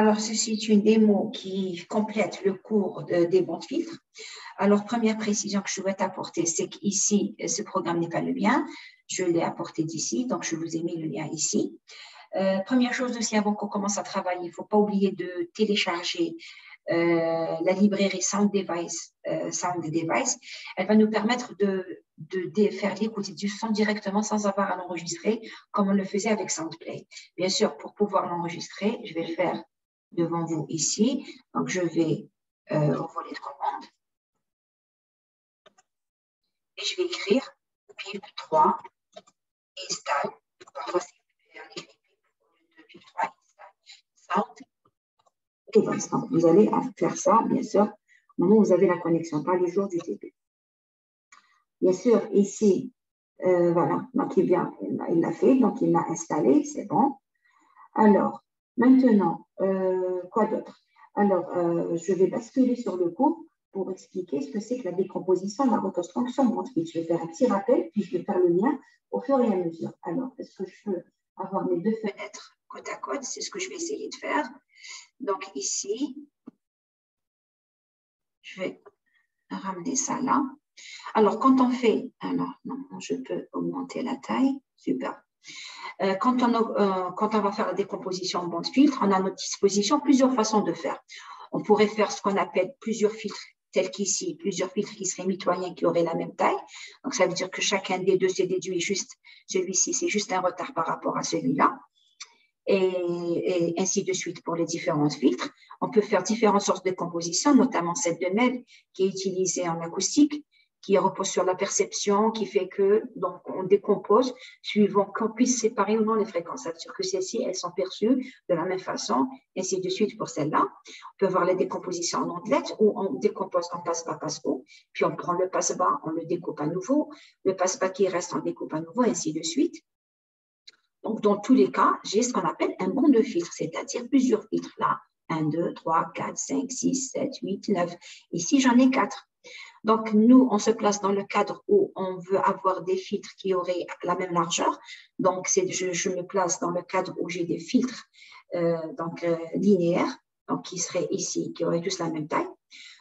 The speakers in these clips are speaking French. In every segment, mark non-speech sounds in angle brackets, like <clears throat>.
Alors, ceci est une démo qui complète le cours des bons filtres. Alors, première précision que je souhaite apporter, c'est qu'ici, ce programme n'est pas le mien. Je l'ai apporté d'ici, donc je vous ai mis le lien ici. Euh, première chose aussi, avant qu'on commence à travailler, il ne faut pas oublier de télécharger euh, la librairie Sound Device, euh, Sound Device. Elle va nous permettre de, de, faire l'écoute du son directement sans avoir à l'enregistrer, comme on le faisait avec SoundPlay. Bien sûr, pour pouvoir l'enregistrer, je vais le faire devant vous ici. Donc, je vais euh, au volet de commande et je vais écrire PIP 3 install. Parfois, c'est écrit PIP 3 install sound. Donc, vous allez faire ça, bien sûr, au moment où vous avez la connexion, pas le jour du début. Bien sûr, ici, euh, voilà, donc il vient, il l'a fait, donc il l'a installé, c'est bon. Alors, Maintenant, euh, quoi d'autre? Alors, euh, je vais basculer sur le cours pour expliquer ce que c'est que la décomposition la reconstruction montrée. Je vais faire un petit rappel, puis je vais faire le lien au fur et à mesure. Alors, est-ce que je peux avoir mes deux fenêtres côte à côte? C'est ce que je vais essayer de faire. Donc, ici, je vais ramener ça là. Alors, quand on fait, alors, non, je peux augmenter la taille, super. Euh, quand on, euh, quand on va faire la décomposition en bande filtre, on a à notre disposition plusieurs façons de faire. On pourrait faire ce qu'on appelle plusieurs filtres tels qu'ici, plusieurs filtres qui seraient mitoyens, qui auraient la même taille. Donc, ça veut dire que chacun des deux s'est déduit juste, celui-ci, c'est juste un retard par rapport à celui-là. Et, ainsi de suite pour les différents filtres. On peut faire différentes sortes de compositions, notamment cette de MED qui est utilisée en acoustique, qui repose sur la perception, qui fait que donc on décompose suivant qu'on puisse séparer ou non les fréquences. Ça veut dire que celles-ci, elles sont perçues de la même façon, ainsi de suite pour celles-là. On peut voir les décompositions en ondelettes où on décompose en passe-bas, passe-haut, puis on prend le passe-bas, on le découpe à nouveau, le passe-bas qui reste, on découpe à nouveau, ainsi de suite. Donc, dans tous les cas, j'ai ce qu'on appelle un bon de filtres, c'est-à-dire plusieurs filtres là. 1, 2, 3, 4, 5, 6, 7, 8, 9. Ici, j'en ai 4. Donc, nous, on se place dans le cadre où on veut avoir des filtres qui auraient la même largeur. Donc, je, je me place dans le cadre où j'ai des filtres euh, donc, euh, linéaires, donc qui seraient ici, qui auraient tous la même taille.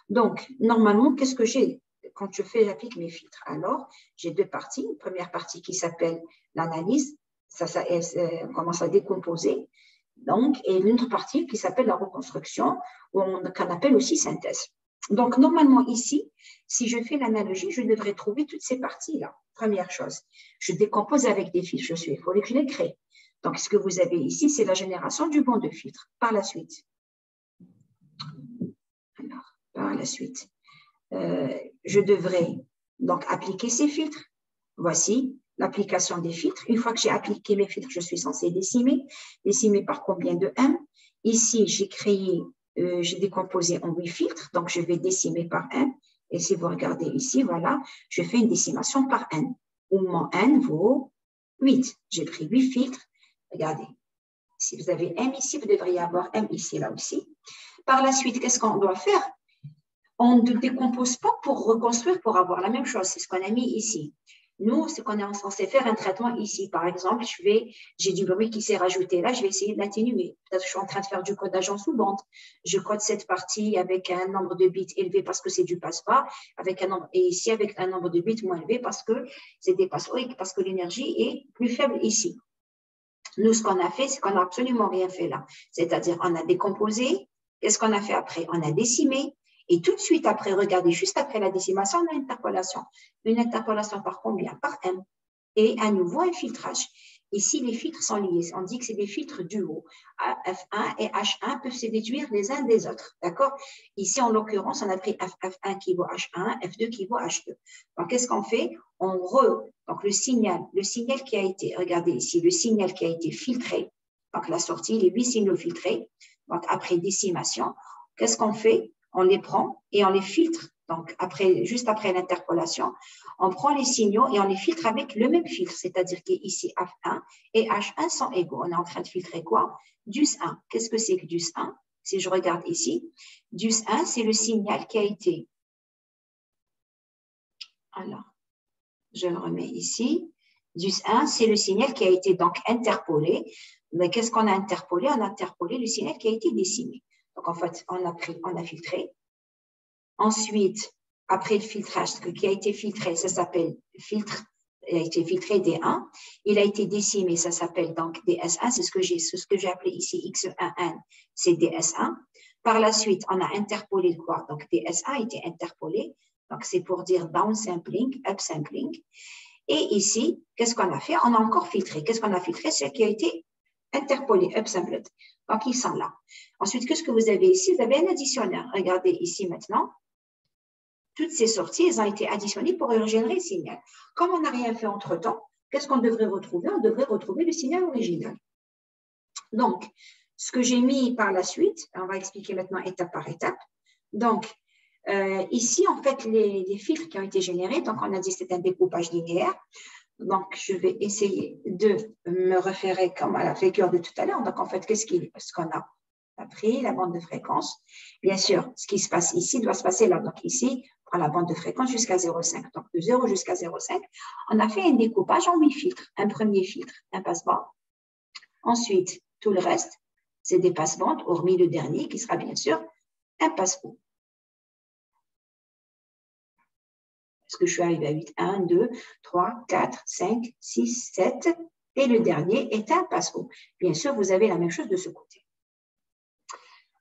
Donc, normalement, qu'est-ce que j'ai quand je fais, j'applique mes filtres? Alors, j'ai deux parties. Une première partie qui s'appelle l'analyse, ça, ça, commence à décomposer. Donc, et une autre partie qui s'appelle la reconstruction, qu'on appelle aussi synthèse. Donc, normalement, ici, si je fais l'analogie, je devrais trouver toutes ces parties-là. Première chose, je décompose avec des fiches. Je suis, il faut que je les crée. Donc, ce que vous avez ici, c'est la génération du banc de filtres. Par la suite. Alors, par la suite, euh, je devrais donc appliquer ces filtres. Voici l'application des filtres. Une fois que j'ai appliqué mes filtres, je suis censé décimer. Décimer par combien de M Ici, j'ai créé euh, j'ai décomposé en huit filtres, donc je vais décimer par n. Et si vous regardez ici, voilà, je fais une décimation par n, où mon n vaut 8. J'ai pris 8 filtres. Regardez, si vous avez m ici, vous devriez avoir m ici, là aussi. Par la suite, qu'est-ce qu'on doit faire? On ne décompose pas pour reconstruire, pour avoir la même chose. C'est ce qu'on a mis ici. Nous, ce qu'on est censé faire un traitement ici. Par exemple, je vais, j'ai du bruit qui s'est rajouté là, je vais essayer de l'atténuer. Peut-être que je suis en train de faire du codage en sous-bande. Je code cette partie avec un nombre de bits élevé parce que c'est du passe-pas, avec un nombre, et ici avec un nombre de bits moins élevé parce que c'est des passe parce que l'énergie est plus faible ici. Nous, ce qu'on a fait, c'est qu'on n'a absolument rien fait là. C'est-à-dire, on a décomposé. Qu'est-ce qu'on a fait après? On a décimé. Et tout de suite après, regardez, juste après la décimation, on a une interpolation. Une interpolation par combien? Par M. Et à nouveau, un filtrage. Ici, les filtres sont liés. On dit que c'est des filtres duo. F1 et H1 peuvent se déduire les uns des autres. D'accord? Ici, en l'occurrence, on a pris F1 qui vaut H1, F2 qui vaut H2. Donc, qu'est-ce qu'on fait? On re. Donc, le signal, le signal qui a été, regardez ici, le signal qui a été filtré. Donc, la sortie, les huit signaux filtrés. Donc, après décimation, qu'est-ce qu'on fait? On les prend et on les filtre. Donc, après, juste après l'interpolation, on prend les signaux et on les filtre avec le même filtre, c'est-à-dire qu'ici F1 et H1 sont égaux. On est en train de filtrer quoi? DUS1. Qu'est-ce que c'est que DUS1 Si je regarde ici, DUS1, c'est le signal qui a été. Alors, je le remets ici. DUS1, c'est le signal qui a été donc interpolé. Mais qu'est-ce qu'on a interpolé? On a interpolé le signal qui a été décimé. Donc, en fait, on a filtré. Ensuite, après le filtrage, ce qui a été filtré, ça s'appelle filtre, il a été filtré D1. Il a été décimé, ça s'appelle donc DS1. C'est ce que j'ai, ce que j'ai appelé ici X11, c'est DS1. Par la suite, on a interpolé quoi? Donc, DS1 a été interpolé. Donc, c'est pour dire downsampling, upsampling. Et ici, qu'est-ce qu'on a fait? On a encore filtré. Qu'est-ce qu'on a filtré? Ce qui a été interpolé, upsampled. Donc, ils sont là. Ensuite, qu'est-ce que vous avez ici? Vous avez un additionneur. Regardez ici maintenant. Toutes ces sorties, elles ont été additionnées pour régénérer le signal. Comme on n'a rien fait entre-temps, qu'est-ce qu'on devrait retrouver? On devrait retrouver le signal original. Donc, ce que j'ai mis par la suite, on va expliquer maintenant étape par étape. Donc, euh, ici, en fait, les, les, filtres qui ont été générés, donc on a dit que c'est un découpage linéaire. Donc, je vais essayer de me référer comme à la figure de tout à l'heure. Donc, en fait, qu'est-ce qu'on a On a pris la bande de fréquence? Bien sûr, ce qui se passe ici doit se passer là. Donc, ici, prend la bande de fréquence jusqu'à 0,5. Donc, de 0 jusqu'à 0,5, on a fait un découpage en huit filtres. Un premier filtre, un passe-bas. Ensuite, tout le reste, c'est des passe-bandes, hormis le dernier qui sera bien sûr un passe-haut. Est-ce que je suis arrivée à 8 1, 2, 3, 4, 5, 6, 7 et le dernier est un passe-haut. Bien sûr, vous avez la même chose de ce côté.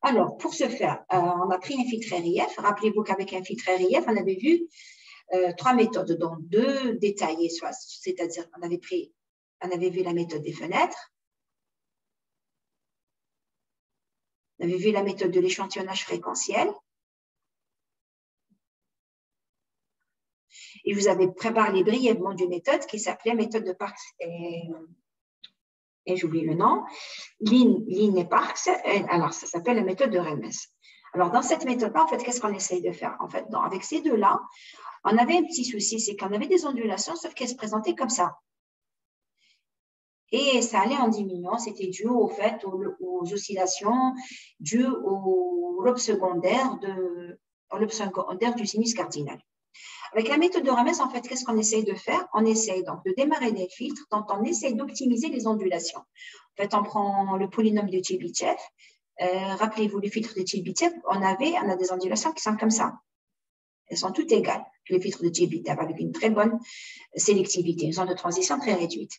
Alors, pour ce faire, euh, on a pris un filtre RIF. Rappelez-vous qu'avec un filtre RIF, on avait vu euh, trois méthodes, dont deux détaillées, c'est-à-dire on avait pris, on avait vu la méthode des fenêtres, On avait vu la méthode de l'échantillonnage fréquentiel. Et vous avez préparé brièvement d'une méthode qui s'appelait méthode de Parks et, j'oublie le nom, Lynn, et Parks. alors, ça s'appelle la méthode de Remes. Alors, dans cette méthode-là, en fait, qu'est-ce qu'on essaye de faire? En fait, avec ces deux-là, on avait un petit souci, c'est qu'on avait des ondulations, sauf qu'elles se présentaient comme ça. Et ça allait en diminuant, c'était dû au fait aux, oscillations, dû au lobe secondaire, de, au secondaire du sinus cardinal. Avec la méthode de Rames, en fait, qu'est-ce qu'on essaye de faire? On essaye donc de démarrer des filtres dont on essaye d'optimiser les ondulations. En fait, on prend le polynôme de Chebyshev. Euh, rappelez-vous, les filtres de Chebyshev, on avait, on a des ondulations qui sont comme ça. Elles sont toutes égales, les filtres de JBTAP avec une très bonne sélectivité, une zone de transition très réduite.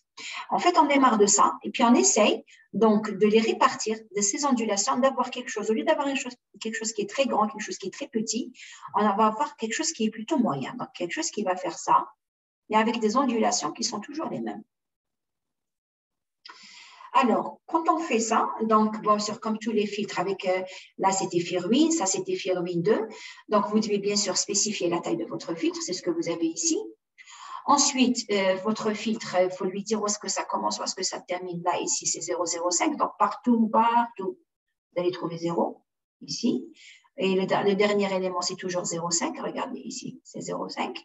En fait, on démarre de ça et puis on essaye donc de les répartir, de ces ondulations, d'avoir quelque chose. Au lieu d'avoir quelque chose qui est très grand, quelque chose qui est très petit, on va avoir quelque chose qui est plutôt moyen. Donc, quelque chose qui va faire ça, mais avec des ondulations qui sont toujours les mêmes. Alors, quand on fait ça, donc, bon, sûr, comme tous les filtres, avec euh, là, c'était Firwin, ça, c'était Firwin 2. Donc, vous devez bien sûr spécifier la taille de votre filtre, c'est ce que vous avez ici. Ensuite, euh, votre filtre, il faut lui dire où est-ce que ça commence, où est-ce que ça termine. Là, ici, c'est 0,05. Donc, partout, partout, vous allez trouver 0, ici. Et le, le dernier élément, c'est toujours 0,5. Regardez ici, c'est 0,5.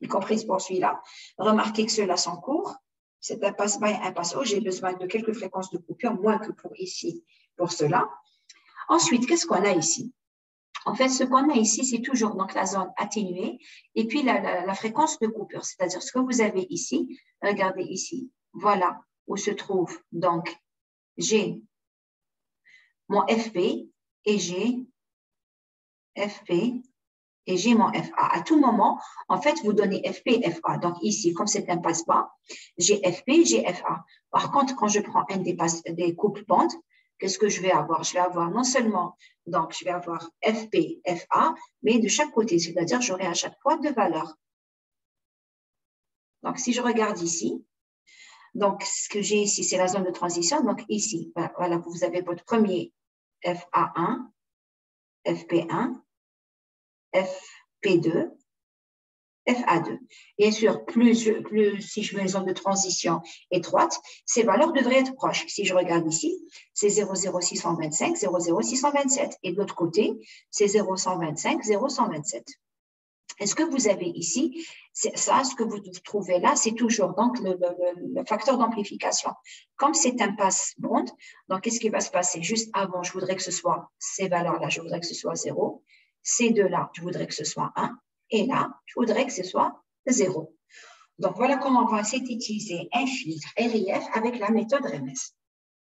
Y compris pour celui-là. Remarquez que ceux-là sont courts c'est un passe-bas et un passe-haut. J'ai besoin de quelques fréquences de coupure, moins que pour ici, pour cela. Ensuite, qu'est-ce qu'on a ici? En fait, ce qu'on a ici, c'est toujours donc la zone atténuée et puis la, fréquence de coupure, c'est-à-dire ce que vous avez ici. Regardez ici, voilà où se trouve donc j'ai mon FP et j'ai FP et j'ai mon FA. À tout moment, en fait, vous donnez FP, FA. Donc ici, comme c'est un passe-pas, j'ai FP, j'ai FA. Par contre, quand je prends un des, des couples bandes, qu'est-ce que je vais avoir Je vais avoir non seulement, donc je vais avoir FP, FA, mais de chaque côté, c'est-à-dire j'aurai à chaque fois deux valeurs. Donc si je regarde ici, donc ce que j'ai ici, c'est la zone de transition. Donc ici, voilà, vous avez votre premier FA1, FP1, FP2, FA2. Bien sûr, plus, si je mets une zone de transition étroite, ces valeurs devraient être proches. Si je regarde ici, c'est 00625, 00627. Et de l'autre côté, c'est 0125, 0127. Est-ce que vous avez ici, ça, ce que vous trouvez là, c'est toujours donc le, facteur d'amplification. Comme c'est un passe-bond, donc qu'est-ce qui va se passer? Juste avant, je voudrais que ce soit ces valeurs-là, je voudrais que ce soit 0 ces deux-là, je voudrais que ce soit 1, et là, je voudrais que ce soit 0. Donc, voilà comment on va d'utiliser un filtre RIF avec la méthode RMS.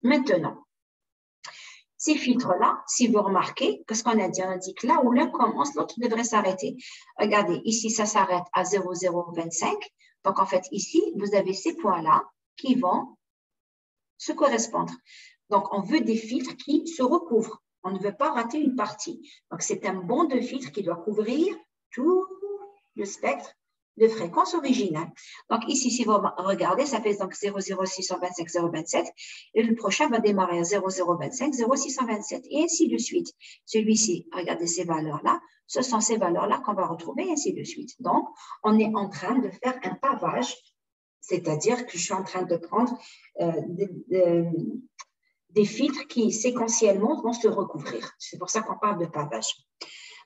Maintenant, ces filtres-là, si vous remarquez, qu'est-ce qu'on a dit On a dit que là où l'un commence, l'autre devrait s'arrêter. Regardez, ici, ça s'arrête à 0,025. Donc, en fait, ici, vous avez ces points-là qui vont se correspondre. Donc, on veut des filtres qui se recouvrent. On ne veut pas rater une partie. Donc, c'est un bon de filtre qui doit couvrir tout le spectre de fréquence originale. Donc ici, si vous regardez, ça fait donc 00625, 027, et le prochain va démarrer à 0025, 0627, et ainsi de suite. Celui-ci, regardez ces valeurs-là, ce sont ces valeurs-là qu'on va retrouver, et ainsi de suite. Donc, on est en train de faire un pavage, c'est-à-dire que je suis en train de prendre euh, des filtres qui séquentiellement vont se recouvrir. C'est pour ça qu'on parle de pavage.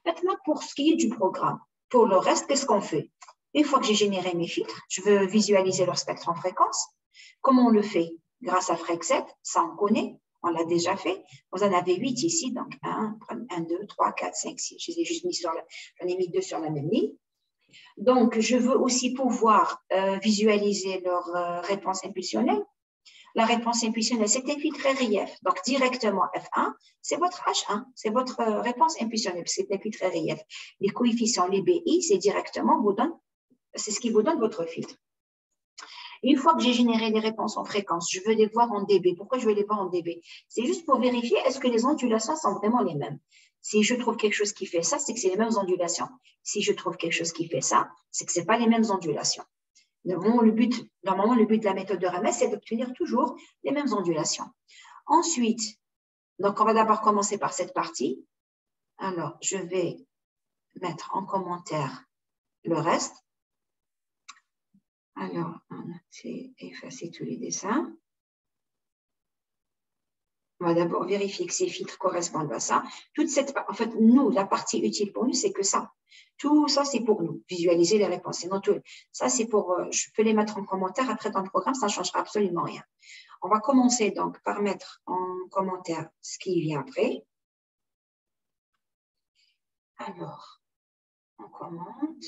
Maintenant, pour ce qui est du programme, pour le reste, qu'est-ce qu'on fait? Une fois que j'ai généré mes filtres, je veux visualiser leur spectre en fréquence. Comment on le fait? Grâce à FrexSet, ça on connaît, on l'a déjà fait. Vous en avez 8 ici, donc 1, 1 2, 3, 4, 5, 6. Je les ai juste mis sur la, j'en ai mis deux sur la même ligne. Donc, je veux aussi pouvoir euh, visualiser leur euh, réponse impulsionnelle. La réponse impulsionnelle, c'est un filtre RIF. Donc, directement F1, c'est votre H1, c'est votre euh, réponse impulsionnelle, c'est un filtre RIF. Les coefficients, les BI, c'est directement, c'est ce qui vous donne votre filtre. Une fois que j'ai généré des réponses en fréquence, je veux les voir en dB. Pourquoi je veux les voir en dB C'est juste pour vérifier est-ce que les ondulations sont vraiment les mêmes? Si je trouve quelque chose qui fait ça, c'est que c'est les mêmes ondulations. Si je trouve quelque chose qui fait ça, c'est que ce n'est pas les mêmes ondulations. Normalement le, but, de la méthode de Ramet, c'est d'obtenir toujours les mêmes ondulations. Ensuite, donc on va d'abord commencer par cette partie. Alors, je vais mettre en commentaire le reste. Alors, on a effacé tous les dessins. On va d'abord vérifier que ces filtres correspondent à ça. Toute cette, en fait, nous, la partie utile pour nous, c'est que ça. Tout ça, c'est pour nous, visualiser les réponses. Sinon, tout, ça, c'est pour, euh, je peux les mettre en commentaire après dans le programme, ça ne changera absolument rien. On va commencer donc par mettre en commentaire ce qui vient après. Alors, on commente.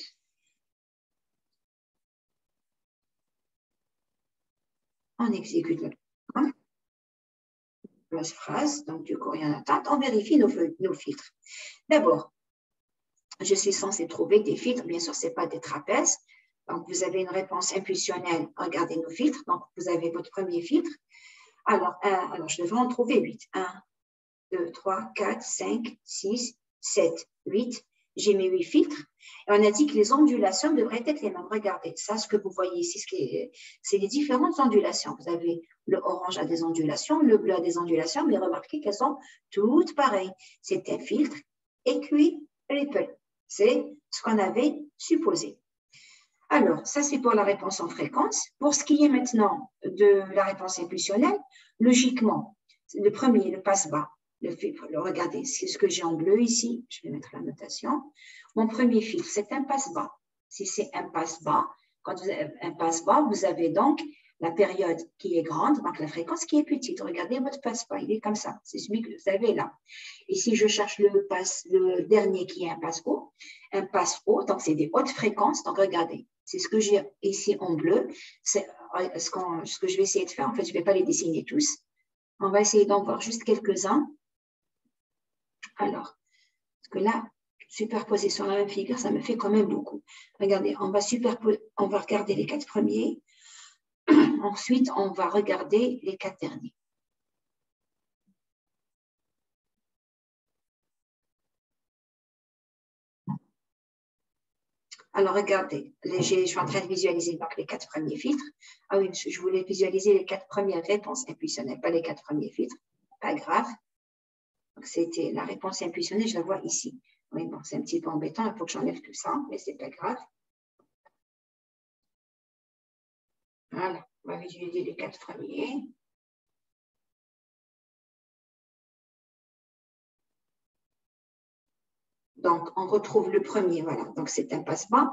On exécute le programme phrase, donc du courrier en attente, on vérifie nos, nos filtres. D'abord, je suis censé trouver des filtres, bien sûr, ce n'est pas des trapèzes. Donc, vous avez une réponse impulsionnelle, regardez nos filtres. Donc, vous avez votre premier filtre. Alors, alors je devrais en trouver 8. 1, 2, 3, 4, 5, 6, 7, 8 j'ai mes huit filtres. Et on a dit que les ondulations devraient être les mêmes. Regardez, ça, ce que vous voyez ici, c'est les différentes ondulations. Vous avez le orange a des ondulations, le bleu a des ondulations, mais remarquez qu'elles sont toutes pareilles. C'est un filtre équi ripple. C'est ce qu'on avait supposé. Alors, ça, c'est pour la réponse en fréquence. Pour ce qui est maintenant de la réponse impulsionnelle, logiquement, le premier, le passe-bas, le regardez, c'est ce que j'ai en bleu ici. Je vais mettre la notation. Mon premier filtre, c'est un passe-bas. Si c'est un passe-bas, quand vous avez un passe-bas, vous avez donc la période qui est grande, donc la fréquence qui est petite. Regardez votre passe-bas, il est comme ça. C'est celui que vous avez là. Et si je cherche le, passe, le dernier qui est un passe-haut, un passe-haut, donc c'est des hautes fréquences. Donc regardez, c'est ce que j'ai ici en bleu. C'est ce, ce, que je vais essayer de faire. En fait, je ne vais pas les dessiner tous. On va essayer d'en voir juste quelques-uns. Alors, parce que là, superposer sur la même figure, ça me fait quand même beaucoup. Regardez, on va, regarder les quatre premiers. <clears throat> Ensuite, on va regarder les quatre derniers. Alors, regardez, je suis en train de visualiser donc, les quatre premiers filtres. Ah oui, je voulais visualiser les quatre premières réponses impulsionnelles, pas les quatre premiers filtres. Pas grave c'était la réponse impulsionnée, je la vois ici. Oui, bon, c'est un petit peu embêtant, il faut que j'enlève tout ça, mais ce n'est pas grave. Voilà, on va visualiser les quatre premiers. Donc, on retrouve le premier, voilà, donc c'est un passe-bas.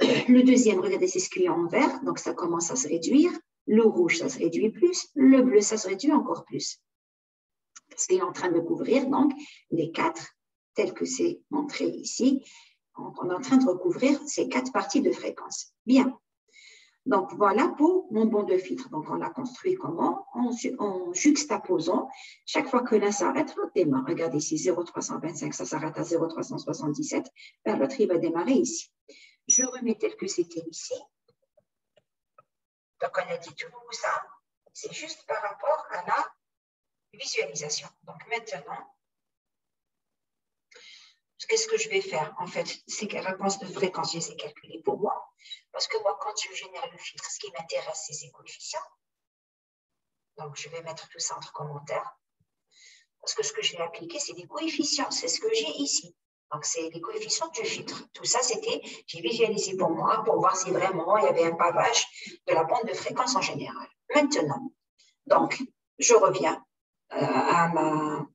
<clears throat> Le deuxième, regardez, c'est ce qu'il y a en vert, donc ça commence à se réduire. Le rouge, ça se réduit plus. Le bleu, ça se réduit encore plus qu'il est en train de couvrir donc les quatre, tels que c'est montré ici. On est en train de recouvrir ces quatre parties de fréquence. Bien. Donc, voilà pour mon bon de filtre. Donc, on l'a construit comment? En, en, juxtaposant. Chaque fois que l'un s'arrête, l'autre démarre. Regardez ici, 0,325, ça s'arrête à 0,377. Ben, l'autre, il va démarrer ici. Je remets tel que c'était ici. Donc, on a dit tout ça. C'est juste par rapport à la visualisation. Donc, maintenant, qu'est-ce que je vais faire En fait, ces réponses de fréquence, je les ai pour moi. Parce que moi, quand je génère le filtre, ce qui m'intéresse, c'est ces coefficients. Donc, je vais mettre tout ça entre commentaires. Parce que ce que je vais appliquer, c'est des coefficients. C'est ce que j'ai ici. Donc, c'est les coefficients du filtre. Tout ça, c'était, j'ai visualisé pour moi pour voir si vraiment il y avait un pavage de la bande de fréquence en général. Maintenant, donc, je reviens à ma,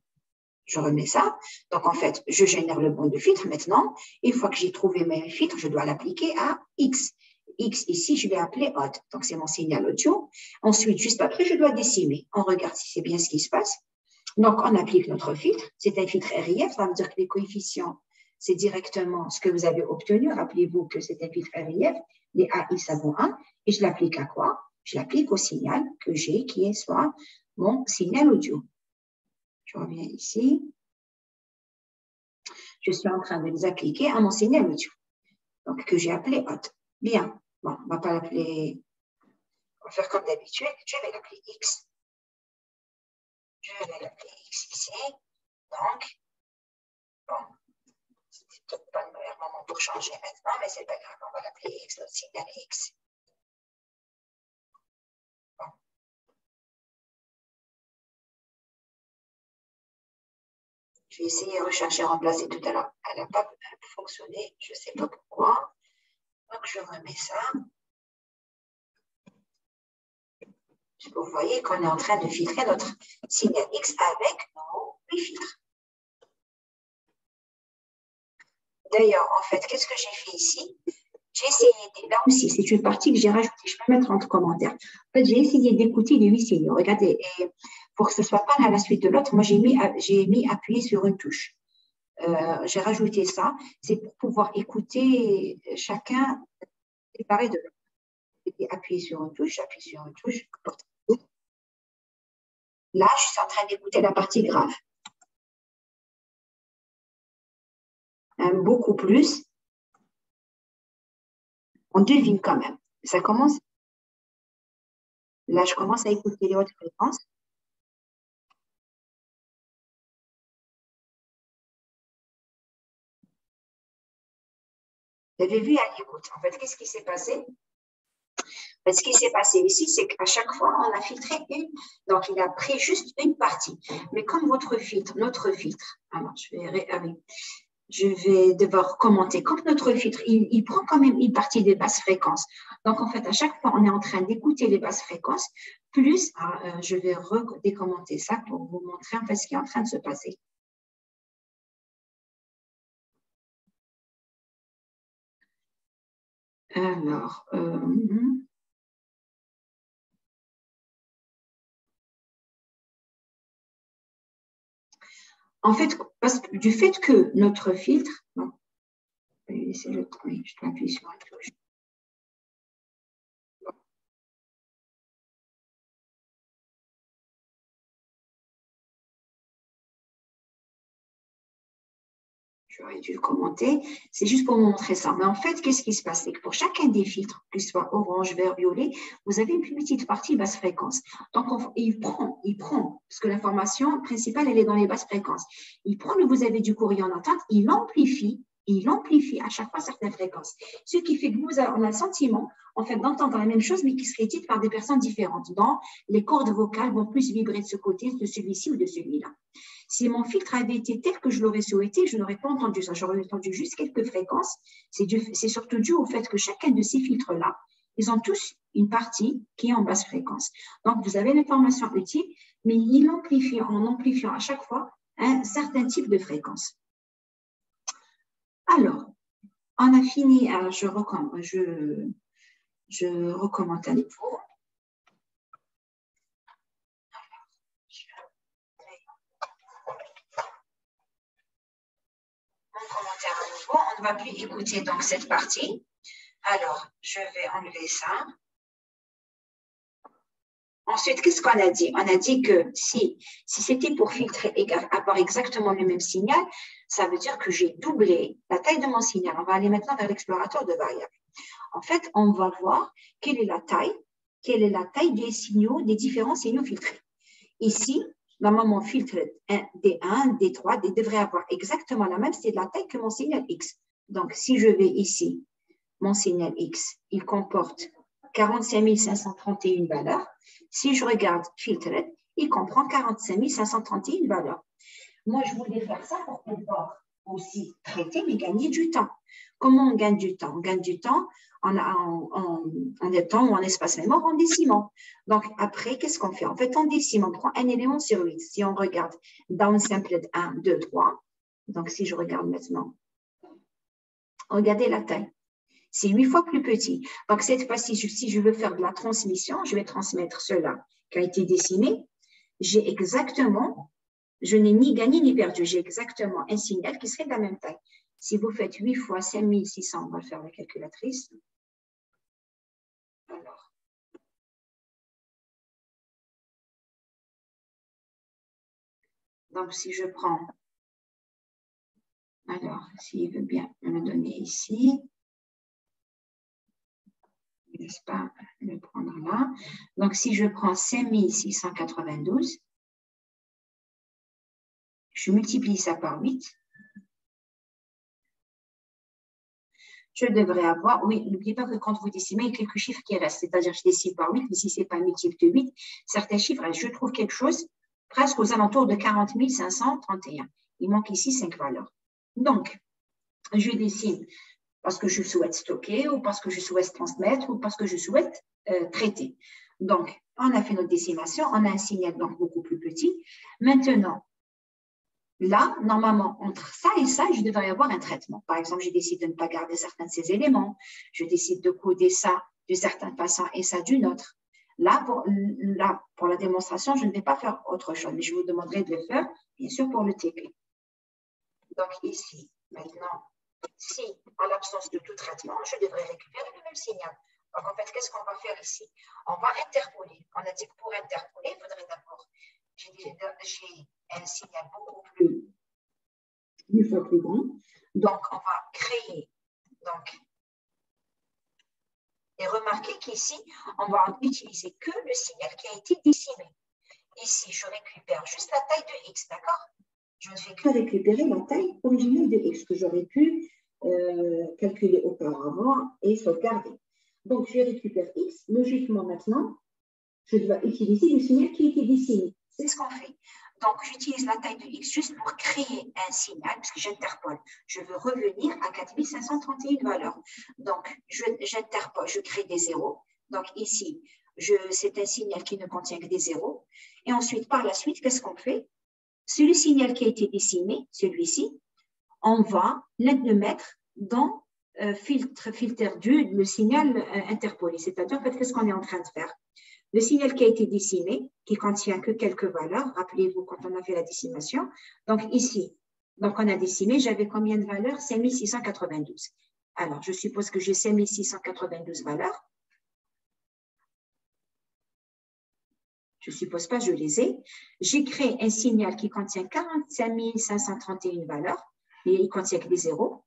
je remets ça. Donc, en fait, je génère le bon de filtre maintenant. Une fois que j'ai trouvé mes filtres, je dois l'appliquer à X. X ici, je vais appeler odd. Donc, c'est mon signal audio. Ensuite, juste après, je dois décimer. On regarde si c'est bien ce qui se passe. Donc, on applique notre filtre. C'est un filtre RIF. Ça veut dire que les coefficients, c'est directement ce que vous avez obtenu. Rappelez-vous que c'est un filtre RIF. Les AI, ça vaut 1. Et je l'applique à quoi? Je l'applique au signal que j'ai, qui est soit mon signal audio. Je reviens ici. Je suis en train de les appliquer à mon signal audio, donc que j'ai appelé hot. Bien. Bon, on ne va pas l'appeler. On va faire comme d'habitude. Je vais l'appeler X. Je vais l'appeler X ici. Donc, bon, c'était peut-être pas le meilleur moment pour changer maintenant, mais c'est pas grave. On va l'appeler X, notre signal X. Essayer de rechercher remplacer tout à l'heure. Elle n'a pas fonctionné, je ne sais pas pourquoi. Donc, je remets ça. Vous voyez qu'on est en train de filtrer notre signal X avec nos filtres. D'ailleurs, en fait, qu'est-ce que j'ai fait ici? J'ai essayé, là aussi, c'est une partie que j'ai rajoutée, je peux mettre entre commentaires. En fait, j'ai essayé d'écouter les signaux. Regardez, pour que ce soit pas la suite de l'autre, moi, j'ai mis, j'ai mis appuyer sur une touche. Euh, j'ai rajouté ça, c'est pour pouvoir écouter chacun séparé de l'autre. J'ai appuyé sur une touche, j'appuie sur une touche. Là, je suis en train d'écouter la partie grave. beaucoup plus. On devine quand même. Ça commence. Là, je commence à écouter les hautes fréquences. Vous avez vu à l'écoute. En fait, qu'est-ce qui s'est passé? Ce qui s'est passé ici, c'est qu'à chaque fois, on a filtré une. Donc, il a pris juste une partie. Mais comme votre filtre, notre filtre, alors je vais, ah je vais devoir commenter. Comme notre filtre, il, prend quand même une partie des basses fréquences. Donc, en fait, à chaque fois, on est en train d'écouter les basses fréquences, plus, ah, euh, je vais décommenter ça pour vous montrer en fait ce qui est en train de se passer. Alors, euh, en fait, parce que, du fait que notre filtre, non, c'est le, oui, je dois appuyer sur la touche. J'aurais dû le commenter. C'est juste pour montrer ça. Mais en fait, qu'est-ce qui se passe? C'est que pour chacun des filtres, qu'il soit orange, vert, violet, vous avez une petite partie basse fréquence. Donc, il prend, il prend, parce que l'information principale, elle est dans les basses fréquences. Il prend le vous avez du courrier en attente, il amplifie, il amplifie à chaque fois certaines fréquences. Ce qui fait que vous avez, le sentiment, en fait, d'entendre la même chose, mais qui serait dite par des personnes différentes. Donc, les cordes vocales vont plus vibrer de ce côté, de celui-ci ou de celui-là. Si mon filtre avait été tel que je l'aurais souhaité, je n'aurais pas entendu ça. J'aurais entendu juste quelques fréquences. C'est surtout dû au fait que chacun de ces filtres-là, ils ont tous une partie qui est en basse fréquence. Donc, vous avez l'information utile, mais il amplifie en amplifiant à chaque fois un certain type de fréquence. Alors, on a fini. Alors, je, recommande, je, je recommande à nouveau. on ne va plus écouter donc cette partie. Alors, je vais enlever ça. Ensuite, qu'est-ce qu'on a dit? On a dit que si, si c'était pour filtrer et avoir exactement le même signal, ça veut dire que j'ai doublé la taille de mon signal. On va aller maintenant vers l'explorateur de variables. En fait, on va voir quelle est la taille, quelle est la taille des signaux, des différents signaux filtrés. Ici, normalement, mon filtre D1, D3, D devrait avoir exactement la même, c'est la taille que mon signal X. Donc, si je vais ici, mon signal X, il comporte 45 531 valeurs. Si je regarde filtret, il comprend 45 531 valeurs. Moi, je voulais faire ça pour pouvoir aussi traiter, mais gagner du temps. Comment on gagne du temps? On gagne du temps en, en, en, étant ou en espace mémoire en décimant. Donc, après, qu'est-ce qu'on fait? En fait, en décimant, on prend un élément sur 8. Si on regarde downsampled 1, 2, 3, donc si je regarde maintenant, regardez la taille c'est huit fois plus petit. Donc, cette fois-ci, si je veux faire de la transmission, je vais transmettre cela qui a été décimé. J'ai exactement, je n'ai ni gagné ni perdu, j'ai exactement un signal qui serait de la même taille. Si vous faites 8 fois 5600, on va faire la calculatrice. Alors, donc, si je prends, alors, s'il veut bien me donner ici, n'est-ce pas, le prendre là. Donc, si je prends 5692, je multiplie ça par 8. Je devrais avoir, oui, n'oubliez pas que quand vous décimez, il y a quelques chiffres qui restent, c'est-à-dire je décime par 8, mais si ce n'est pas multiple de 8, certains chiffres, je trouve quelque chose presque aux alentours de 40 531. Il manque ici 5 valeurs. Donc, je décime parce que je souhaite stocker ou parce que je souhaite transmettre ou parce que je souhaite euh, traiter. Donc, on a fait notre décimation, on a un signal donc beaucoup plus petit. Maintenant, là, normalement, entre ça et ça, je devrais avoir un traitement. Par exemple, je décide de ne pas garder certains de ces éléments, je décide de coder ça d'une certaine façon et ça d'une autre. Là pour, là, pour la démonstration, je ne vais pas faire autre chose, mais je vous demanderai de le faire, bien sûr, pour le TP. Donc, ici, maintenant, si, en l'absence de tout traitement, je devrais récupérer le même signal. Donc, en fait, qu'est-ce qu'on va faire ici? On va interpoler. On a dit que pour interpoler, il faudrait d'abord, j'ai un signal beaucoup plus, fois plus grand. Donc, on va créer, donc, et remarquez qu'ici, on va utiliser que le signal qui a été décimé. Ici, je récupère juste la taille de x, d'accord? Je ne fais que récupérer la taille originale de x que j'aurais pu euh, calculé auparavant et sauvegarder. Donc, je récupère x. Logiquement, maintenant, je dois utiliser le signal qui été dessiné. C'est ce qu'on fait. Donc, j'utilise la taille de x juste pour créer un signal, parce que j'interpole. Je veux revenir à 4531 valeurs. Donc, j'interpole, je, crée des zéros. Donc, ici, c'est un signal qui ne contient que des zéros. Et ensuite, par la suite, qu'est-ce qu'on fait? Le signal qui a été dessiné, celui-ci, on va le mettre dans euh, filtre, filtre du, le signal euh, interpolé. C'est-à-dire, en fait, qu'est-ce qu'on est en train de faire? Le signal qui a été décimé, qui contient que quelques valeurs, rappelez-vous quand on a fait la décimation. Donc, ici, donc on a décimé, j'avais combien de valeurs? 5692. Alors, je suppose que j'ai 5692 valeurs. Je ne suppose pas, je les ai. J'ai créé un signal qui contient 45 531 valeurs et il contient que des zéros.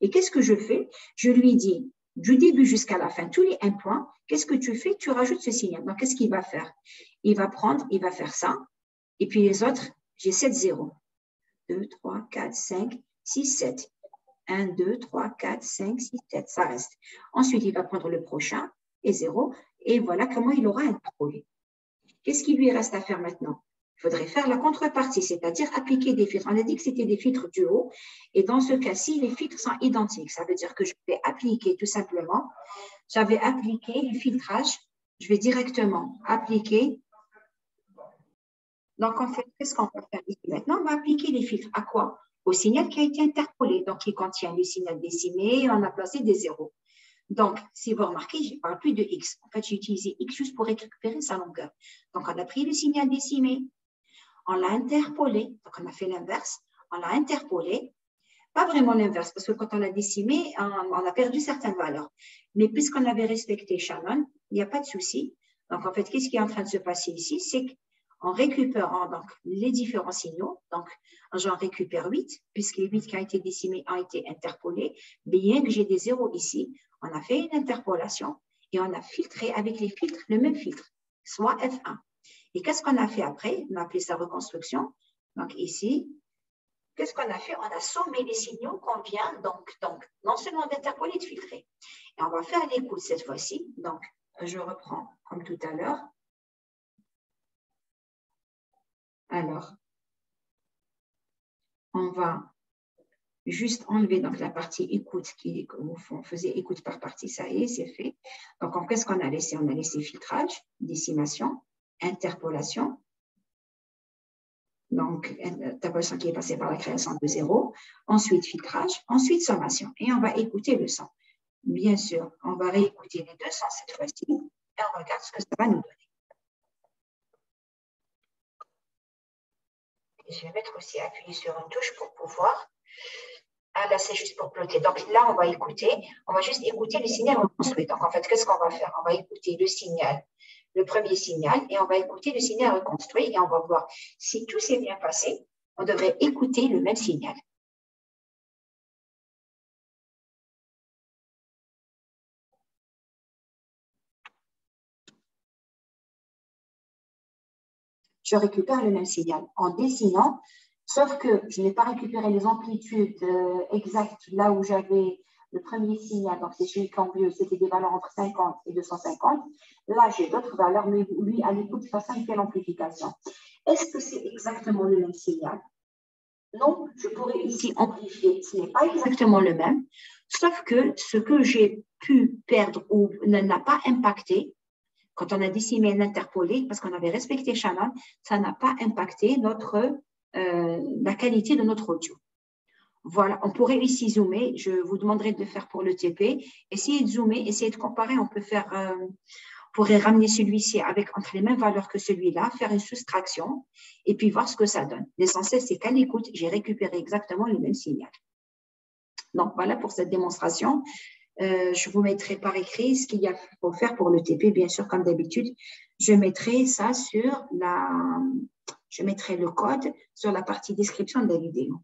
Et qu'est-ce que je fais? Je lui dis du début jusqu'à la fin, tous les un point, qu'est-ce que tu fais? Tu rajoutes ce signal. Donc, qu'est-ce qu'il va faire? Il va prendre, il va faire ça. Et puis les autres, j'ai 7 zéros. 2, 3, 4, 5, 6, 7. 1, 2, 3, 4, 5, 6, 7. Ça reste. Ensuite, il va prendre le prochain et 0. Et voilà comment il aura un projet. Qu'est-ce qu'il lui reste à faire maintenant? Il faudrait faire la contrepartie, c'est-à-dire appliquer des filtres. On a dit que c'était des filtres du haut, et dans ce cas-ci, les filtres sont identiques. Ça veut dire que je vais appliquer tout simplement, j'avais appliqué le filtrage, je vais directement appliquer. Donc, en fait, qu'est-ce qu'on va faire ici maintenant? On va appliquer les filtres à quoi? Au signal qui a été interpolé, donc qui contient le signal décimé, on a placé des zéros. Donc, si vous remarquez, je ne parle plus de x. En fait, j'ai utilisé x juste pour récupérer sa longueur. Donc, on a pris le signal décimé, on l'a interpolé, donc on a fait l'inverse, on l'a interpolé, pas vraiment l'inverse, parce que quand on l'a décimé, on, a perdu certaines valeurs. Mais puisqu'on avait respecté Shannon, il n'y a pas de souci. Donc, en fait, qu'est-ce qui est en train de se passer ici? C'est qu'en récupérant donc, les différents signaux, donc j'en récupère 8, puisque les 8 qui ont été décimés ont été interpolés, bien que j'ai des zéros ici, on a fait une interpolation et on a filtré avec les filtres le même filtre, soit F1. Et qu'est-ce qu'on a fait après? On a appelé ça reconstruction. Donc ici, qu'est-ce qu'on a fait? On a sommé les signaux qu'on vient donc, donc non seulement d'interpoler, de filtrer. Et on va faire l'écoute cette fois-ci. Donc, je reprends comme tout à l'heure. Alors, on va juste enlever donc la partie écoute qui on faisait écoute par partie, ça y est, c'est fait. Donc, qu'est-ce qu'on a laissé On a laissé filtrage, décimation, interpolation. Donc, interpolation qui est passée par la création de zéro. Ensuite, filtrage. Ensuite, sommation. Et on va écouter le son. Bien sûr, on va réécouter les deux sons cette fois-ci et on regarde ce que ça va nous donner. je vais mettre aussi appuyer sur une touche pour pouvoir. Ah là, c'est juste pour plotter. Donc là, on va écouter. On va juste écouter le signal reconstruit. Donc en fait, qu'est-ce qu'on va faire? On va écouter le signal, le premier signal, et on va écouter le signal reconstruit et on va voir si tout s'est bien passé. On devrait écouter le même signal. je récupère le même signal en dessinant, sauf que je n'ai pas récupéré les amplitudes euh, exactes là où j'avais le premier signal, donc c'est chez Cambieux, c'était des valeurs entre 50 et 250. Là, j'ai d'autres valeurs, mais lui, à l'écoute, ça cinquième amplification. Est-ce que c'est exactement le même signal? Non, je pourrais ici amplifier. Ce n'est pas exactement le même, sauf que ce que j'ai pu perdre ou n'a pas impacté, quand on a décimé et interpolé, parce qu'on avait respecté Shannon, ça n'a pas impacté notre, euh, la qualité de notre audio. Voilà, on pourrait ici zoomer. Je vous demanderai de le faire pour le TP. Essayez de zoomer, essayez de comparer. On peut faire, euh, pourrait ramener celui-ci avec entre les mêmes valeurs que celui-là, faire une soustraction et puis voir ce que ça donne. L'essentiel, c'est qu'à l'écoute, j'ai récupéré exactement le même signal. Donc voilà pour cette démonstration. Euh, je vous mettrai par écrit ce qu'il y a pour faire pour le TP, bien sûr, comme d'habitude. Je mettrai ça sur la, je mettrai le code sur la partie description de la vidéo.